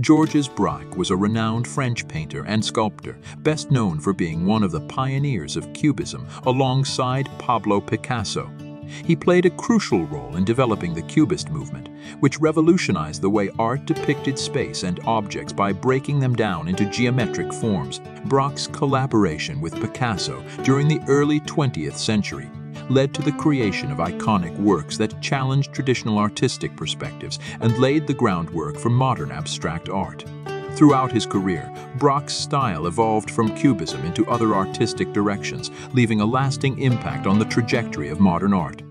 Georges Braque was a renowned French painter and sculptor, best known for being one of the pioneers of Cubism alongside Pablo Picasso. He played a crucial role in developing the Cubist movement, which revolutionized the way art depicted space and objects by breaking them down into geometric forms. Braque's collaboration with Picasso during the early 20th century led to the creation of iconic works that challenged traditional artistic perspectives and laid the groundwork for modern abstract art. Throughout his career, Braque's style evolved from Cubism into other artistic directions, leaving a lasting impact on the trajectory of modern art.